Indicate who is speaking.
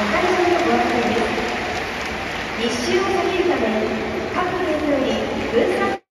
Speaker 1: お会場のご案内です。日周を避ける